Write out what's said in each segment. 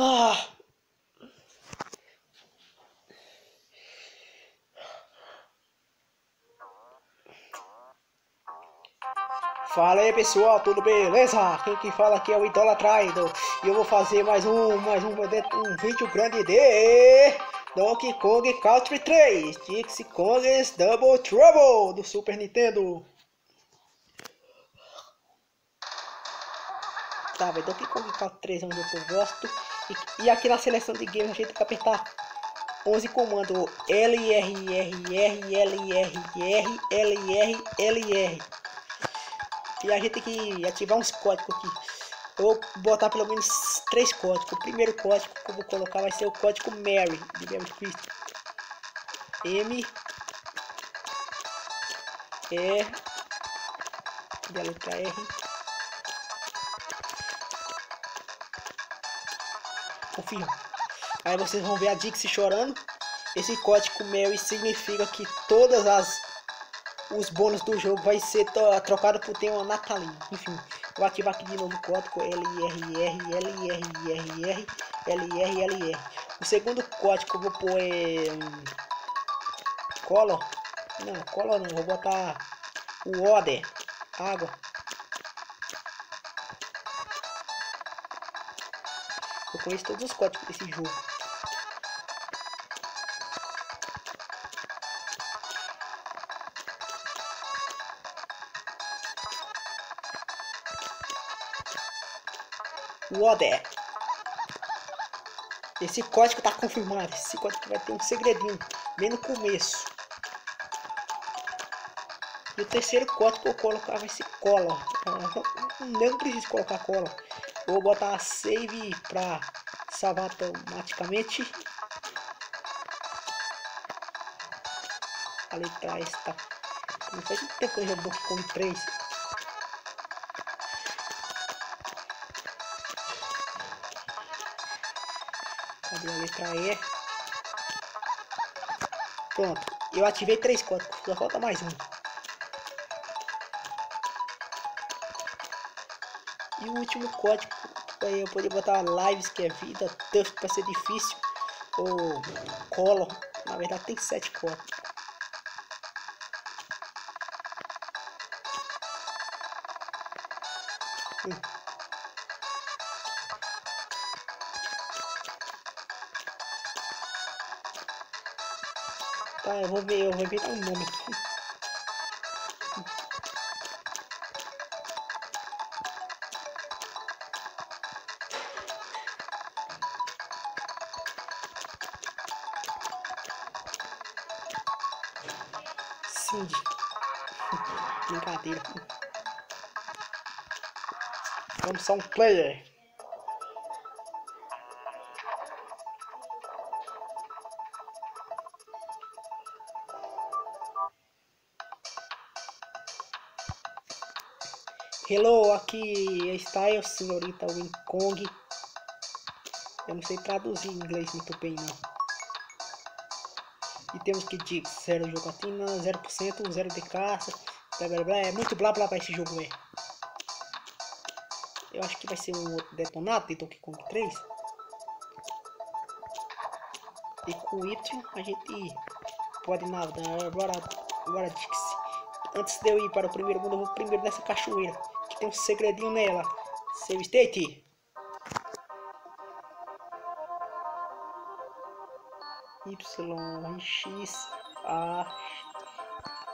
Ah. Fala aí pessoal, tudo beleza? Quem que fala aqui é o Idolatraido E eu vou fazer mais um, mais um, um vídeo grande de Donkey Kong Country 3 Dixie Kong's Double Trouble do Super Nintendo Tá, velho, Donkey Kong Country 3 é um jogo que eu gosto e, aqui na seleção de games a gente tem que apertar 11 comandos L, R, R, R, L, R, R, L, R, L, R e a gente tem que ativar uns códigos aqui. Eu vou botar pelo menos três códigos. O primeiro código que eu vou colocar vai ser o código Mary, de Mary Cristo. M E da letra R Confirma. Aí vocês vão ver a Dixie chorando. Esse código Mary significa que todas as os bônus do jogo vai ser trocado por tema natalino. Enfim, vou ativar aqui de novo o código LRR, LRR, LRR, LR. O segundo código eu vou pôr é... Color. Não, color não, vou botar o order, água. Conheço todos os códigos desse jogo. Water. Esse código tá confirmado. Esse código vai ter um segredinho bem no começo. E o terceiro código eu colocar vai ser cola. Não preciso colocar cola. Vou botar save para salvar automaticamente. A letra está. Não faz muito tempo que eu jogo com 3. Cadê a letra E? Pronto. Eu ativei três códigos. Só falta mais um. E o último código para eu poder botar lives que é vida, tough para ser difícil. Ou color. Na verdade tem sete códigos. Hum. Tá, eu vou ver, eu vou ver o nome aqui. Brincadeira. Vamos só um player. Hello, aqui está eu, senhorita Wing Kong. Eu não sei traduzir em inglês muito bem, não. E temos que dizer zero jogatina, 0%, zero de caça, blá blá blá. É muito blá blá blá esse jogo, é. Eu acho que vai ser um outro detonado de Donkey Kong 3. E com Y a gente pode nadar. Bora, bora, Dix. Antes de eu ir para o primeiro mundo, eu vou primeiro nessa cachoeira tem um segredinho nela. Save state. Y X A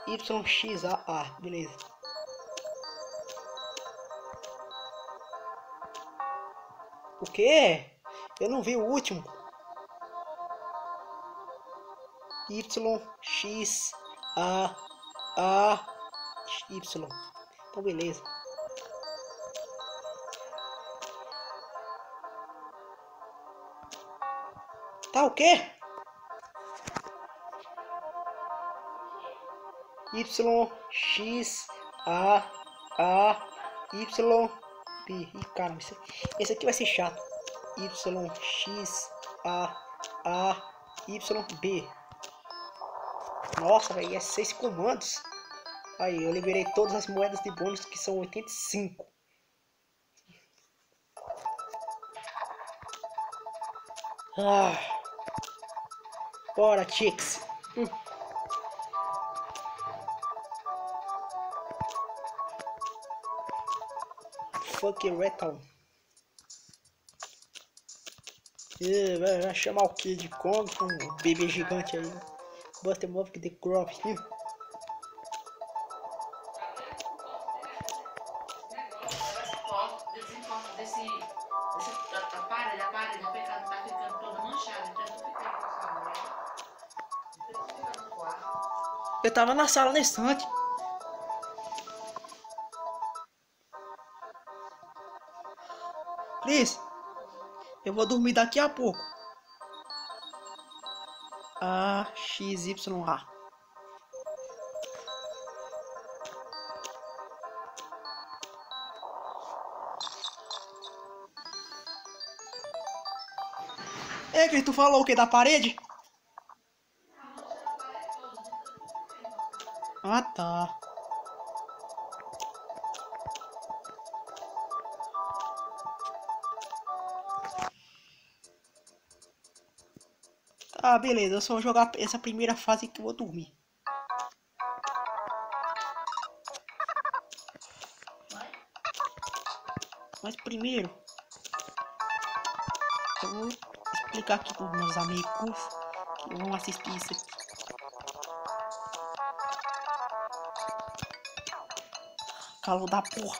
Y X A A, beleza. O que? Eu não vi o último. Y X A A Y. Então beleza. Tá o quê? Y, X, A, A, Y, B. Ih, caramba, esse, aqui vai ser chato. Y, X, A, A, Y, B. Nossa, velho, é seis comandos. Aí, eu liberei todas as moedas de bônus que são 85. Ah. Bora, chicks. Hum. Fuck Retal. E vai, chamar o Kid Kong com um bebê gigante aí. Buster Move The Crop. Eu tava na sala nesse instante. Cris, eu vou dormir daqui a pouco. A X Y A. Ei, Cris, tu falou o que da parede? Ah, tá. Tá, beleza. Eu só vou jogar essa primeira fase que eu vou dormir. Mas primeiro, eu vou explicar aqui para os meus amigos que vão assistir isso aqui. Calor da porra.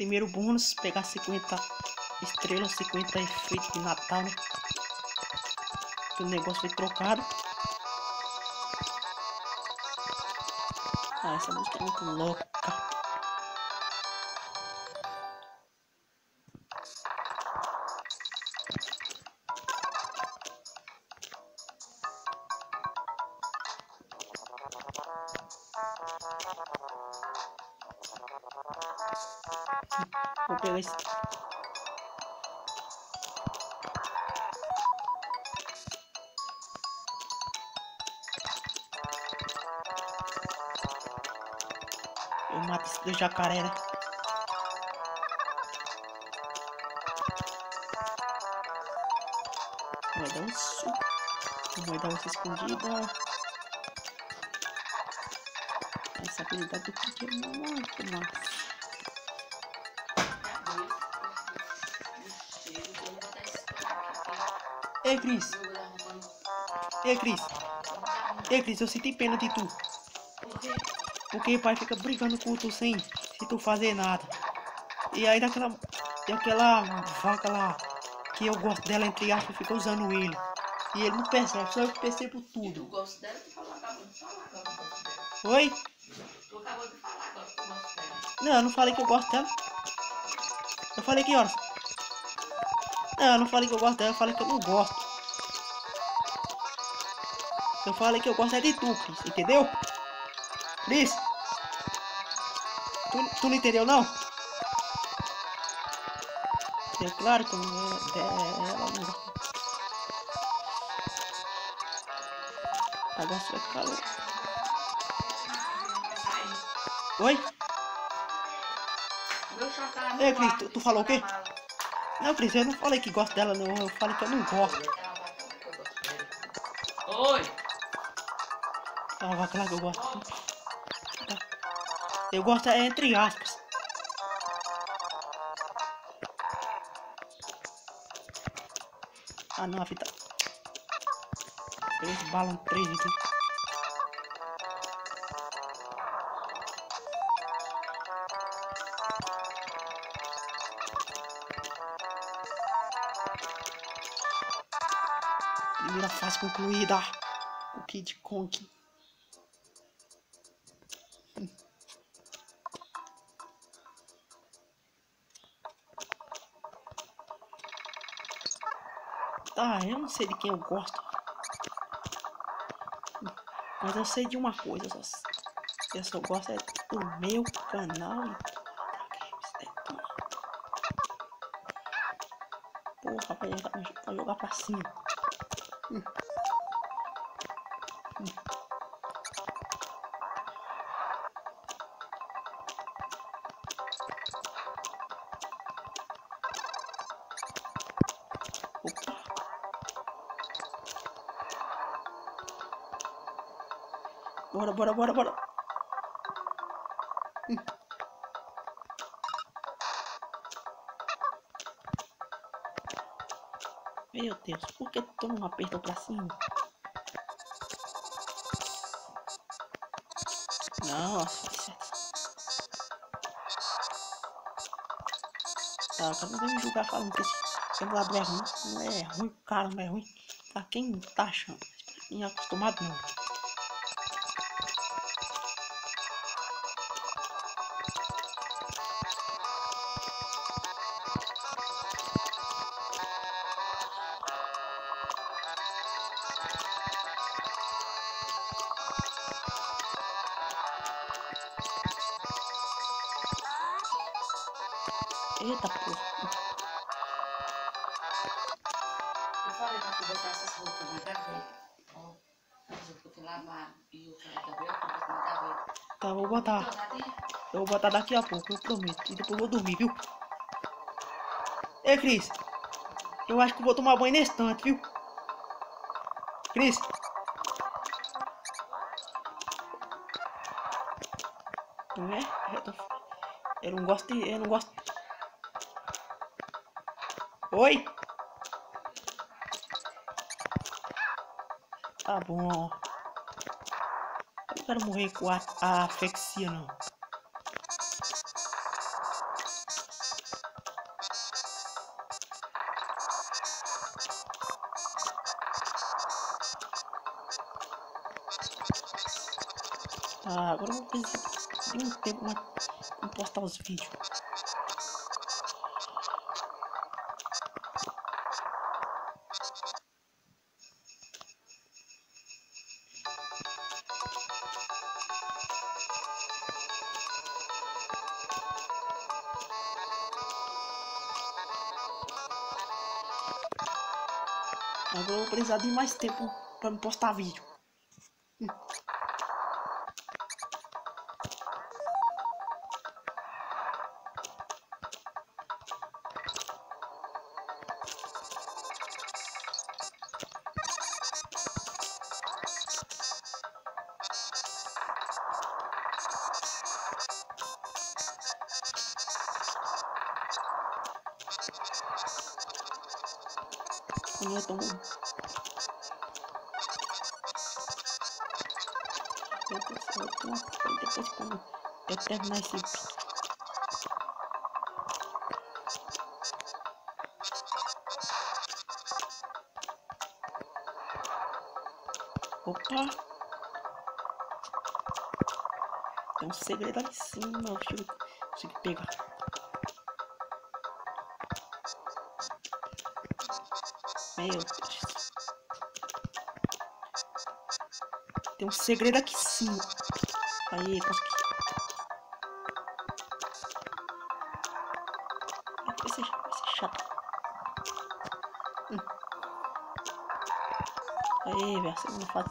Primeiro bônus, pegar 50 estrelas, 50 efeitos de Natal, né? O negócio foi trocado. Ah, essa música é muito louca. Eu mato esse do jacaré, né? Suco. Vai dar uma escondida. Essa habilidade do que é muito massa. Ei, Cris. Ei, Cris. Ei, Cris, eu senti pena de tu. Porque o pai fica brigando com tu sem, sem tu fazer nada. E aí daquela, daquela vaca lá, que eu gosto dela, entre aspas, fica usando ele. E ele não percebe, só eu percebo tudo. Eu gosto dela, tu falou, acabou de falar agora que eu gosto dela. Oi? Tu acabou de falar agora que eu gosto dela. Não, eu não falei que eu gosto dela. Eu falei que horas? Não, eu não falei que eu gosto dela, eu falei que eu não gosto. Eu falei que eu gosto é de tu, Cris, entendeu? Cris? Tu, tu não entendeu não? É claro que não é, é ela não. Agora você vai ficar louco. Oi? Tá Ei, Cris, tu- tu falou o quê? tá. Não, Cris, eu não falei que gosto dela, não. Eu falei que eu não gosto. Oi! Ah, vai lá que eu gosto. Eu gosto é entre aspas. Ah não, a fita. Esse balão 3 aqui. Primeira fase concluída. O Kid Kong. Ah, eu não sei de quem eu gosto. Mas eu sei de uma coisa, eu só, eu só gosto é do meu canal e Porra, vai jogar, vai jogar pra cima. Hum. Bora, bora, bora, bora. Meu Deus, por que tu não apertou pra cima? Nossa, vai ser... Tá, cara, não vem me julgar falando que esse simulador é ruim. Não é ruim, cara, não é ruim. Pra quem tá achando, quem é acostumado não. Eita porra. Eu falei pra tu botar essas roupas na gaveta. Ó, as roupas que eu lavar e o cara da Gabriel, eu botar na gaveta. Tá, vou botar. Então, Eu vou botar daqui a pouco, eu prometo. E depois eu vou dormir, viu? Ei, Cris. Eu acho que eu vou tomar banho nesse tanto, viu? Cris. Não é? Eu, tô... eu não gosto de... Eu não gosto... Oi? Tá bom. Eu não quero morrer com a, a asfixia, não. Tá, agora eu vou precisar um tempo pra pra postar os vídeos. Precisar de mais tempo me postar vídeo. Não é tão bom. Depois eu terminar esse vídeo. Opa! Tem um segredo ali em cima, eu eu consigo pegar. Meu Tem um segredo aqui cima. Aí, consegui. Vai ser, vai chato. Hum. Aí, velho, segunda fase.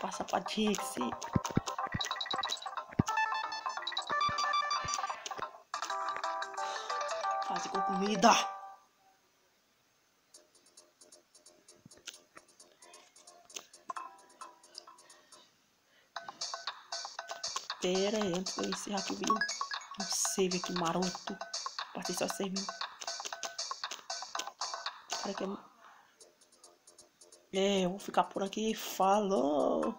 Passa pra Dixie. Fase com comida. Pera aí, antes de eu encerrar aqui o vídeo. Um save aqui maroto. Passei só 6 minutos. Pera que eu... É, eu vou ficar por aqui. Falou!